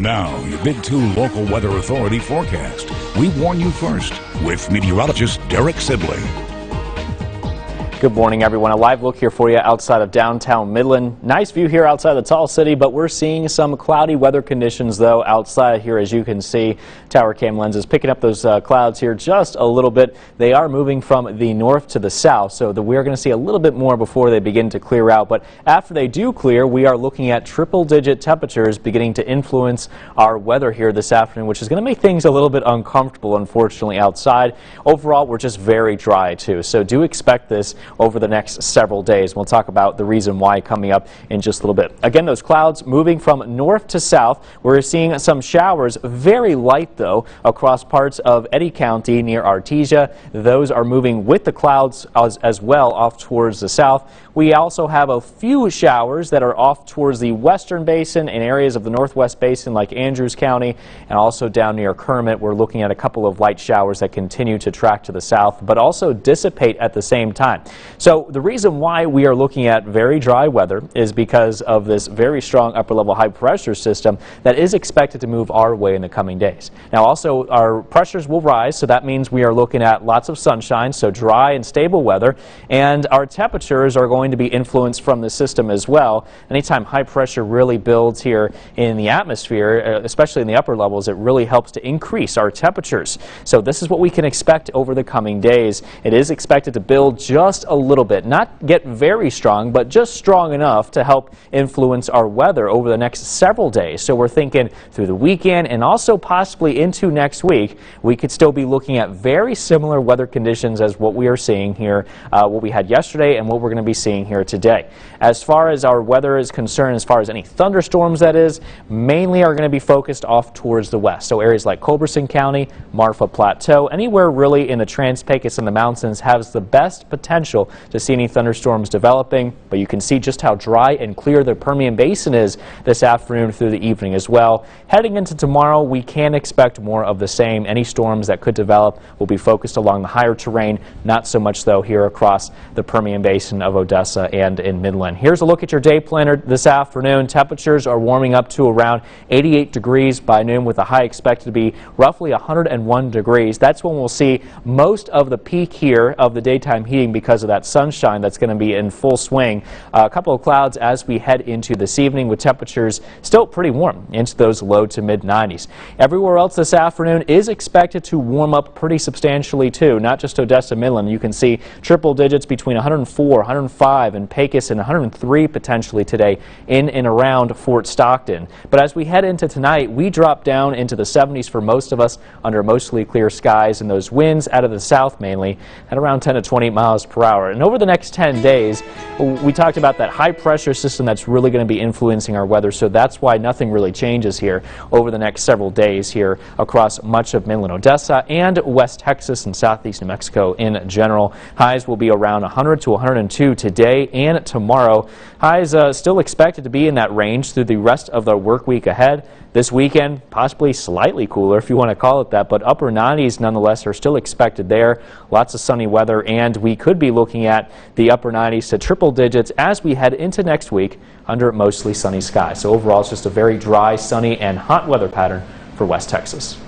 And now, your Big 2 local weather authority forecast. We warn you first with meteorologist Derek Sibley. Good morning, everyone. A live look here for you outside of downtown Midland. Nice view here outside the tall city, but we're seeing some cloudy weather conditions, though, outside here, as you can see. Tower cam lenses picking up those uh, clouds here just a little bit. They are moving from the north to the south, so the, we're going to see a little bit more before they begin to clear out. But after they do clear, we are looking at triple-digit temperatures beginning to influence our weather here this afternoon, which is going to make things a little bit uncomfortable, unfortunately, outside. Overall, we're just very dry, too, so do expect this over the next several days. We'll talk about the reason why coming up in just a little bit. Again, those clouds moving from north to south. We're seeing some showers, very light though, across parts of Eddy County near Artesia. Those are moving with the clouds as, as well off towards the south. We also have a few showers that are off towards the western basin and areas of the northwest basin like Andrews County and also down near Kermit. We're looking at a couple of light showers that continue to track to the south but also dissipate at the same time. So the reason why we are looking at very dry weather is because of this very strong upper level high pressure system that is expected to move our way in the coming days. Now also our pressures will rise so that means we are looking at lots of sunshine so dry and stable weather and our temperatures are going to be influenced from the system as well. Anytime high pressure really builds here in the atmosphere, uh, especially in the upper levels, it really helps to increase our temperatures. So this is what we can expect over the coming days. It is expected to build just a little bit, not get very strong, but just strong enough to help influence our weather over the next several days. So we're thinking through the weekend and also possibly into next week, we could still be looking at very similar weather conditions as what we are seeing here, uh, what we had yesterday and what we're going to be seeing here today. As far as our weather is concerned, as far as any thunderstorms that is, mainly are going to be focused off towards the west. So areas like Culberson County, Marfa Plateau, anywhere really in the Trans-Pecos and the mountains has the best potential to see any thunderstorms developing. But you can see just how dry and clear the Permian Basin is this afternoon through the evening as well. Heading into tomorrow, we can expect more of the same. Any storms that could develop will be focused along the higher terrain, not so much though here across the Permian Basin of Odessa. Odessa and in Midland. Here's a look at your day planner this afternoon. Temperatures are warming up to around 88 degrees by noon with a high expected to be roughly 101 degrees. That's when we'll see most of the peak here of the daytime heating because of that sunshine that's going to be in full swing. Uh, a couple of clouds as we head into this evening with temperatures still pretty warm into those low to mid 90s. Everywhere else this afternoon is expected to warm up pretty substantially too, not just Odessa Midland. You can see triple digits between 104, 105 105 in Pecos and 103 potentially today in and around Fort Stockton. But as we head into tonight, we drop down into the 70s for most of us under mostly clear skies and those winds out of the south mainly at around 10 to 20 miles per hour. And over the next 10 days, we talked about that high pressure system that's really going to be influencing our weather. So that's why nothing really changes here over the next several days here across much of Midland, Odessa and West Texas and Southeast New Mexico in general. Highs will be around 100 to 102 today today and tomorrow. Highs uh, still expected to be in that range through the rest of the work week ahead. This weekend, possibly slightly cooler if you want to call it that, but upper 90s nonetheless are still expected there. Lots of sunny weather, and we could be looking at the upper 90s to triple digits as we head into next week under mostly sunny skies. So overall, it's just a very dry, sunny, and hot weather pattern for West Texas.